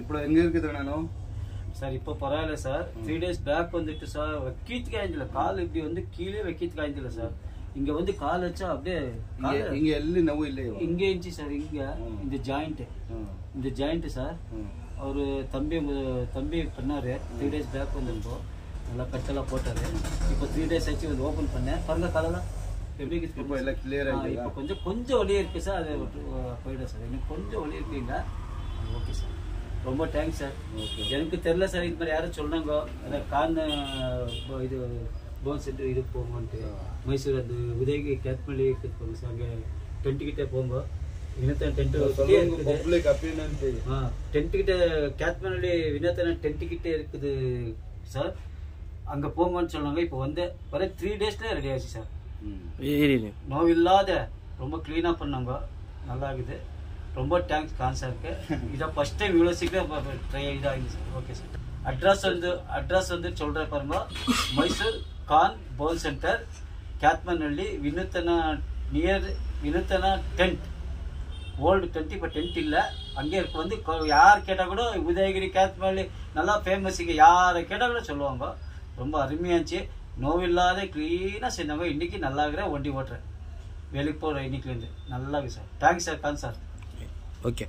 ఇప్పుడు ఎంగే இருக்குது నేను சார் இப்போ பரவாயில்ல சார். த்ரீ டேஸ் பேக் வந்துட்டு சார் வைக்கீத்து காய்ஞ்சல கால் இப்படி வந்து கீழே வைக்கீத்து காய்ஞ்சல சார். இங்க வந்து கால் வச்சா அப்படியே இங்க எல்லு நோவு இல்லையோ? இங்க இருந்துச்சு சார் இங்க. இந்த ஜாயிண்ட் இந்த ஜாயிண்ட் சார். அவரு தம்பி தம்பி பண்ணாரு. த்ரீ டேஸ் பேக் வந்திருந்தோம் நல்லா கட்டெல்லாம் போட்டாரு. இப்போ த்ரீ டேஸ் ஆச்சு வந்து ஓப்பன் பண்ணேன். பாருங்க காலெல்லாம் எப்படி இப்போ எல்லாம் கிளியர் ஆகி இப்போ கொஞ்சம் கொஞ்சம் வழியே இருக்கு சார். அது போயிடும் சார். எனக்கு கொஞ்சம் வழியே இருக்குங்க ஓகே சார். ரொம்ப தேங்க்ஸ் சார். எனக்கு தெரியல சார் இது மாதிரி யாரும் சொன்னாங்க. அந்த ப- இது போன் சென்டர் இது போங்கன்ட்டு. மைசூர் அந்த உதயகி கேத்மல்லி போங்க சார் அங்கே டென்ட் கிட்டே போங்க. வினத்தன் டென்ட் சொல்லுங்க பப்ளிக் opinion தெரியும். டென்ட் கிட்ட கேத்மல்லி வினத்தன் டென்ட் கிட்டே இருக்குது சார் அங்கே போங்கன்னு சொன்னாங்க இப்போ வந்து வர த்ரீ டேஸ்ல ரெடி ஆச்சு சார் ம். நோவு இல்லாத ரொம்ப க்ளீனாக பண்ணாங்க. நல்லா இருக்குது. ரொம்ப தேங்க்ஸ் கான் சாருக்கு இதை ஃபஸ்ட் டைம் இவ்வளோ சீக்கிரம் ட்ரை இதாகிடுச்சு சார் ஓகே சார் அட்ரஸ் வந்து அட்ரஸ் வந்து சொல்கிற பாருங்க. மைசூர் கான் Pavul centre Kethmanalli Vinoothana near Vinoothana tent old tent இப்போ டென்ட் இல்லை. அங்கே இருக்க வந்து யார் கேட்டால் கூட உதயகிரி கேத்மல்லி நல்லா ஃபேமஸ் இங்கே. யாரை கேட்டால் கூட சொல்லுவாங்க. ரொம்ப அருமையாக இருந்துச்சு. நோவில்லாத க்ளீனாக செஞ்சாங்க இன்றைக்கி நல்லா இருக்கிறேன் வண்டி ஓட்டுறேன். வெளியே போகிற இன்னைக்குலேருந்து நல்லா இருக்கு சார் தேங்க்ஸ் சார் கான் சார் ஓகே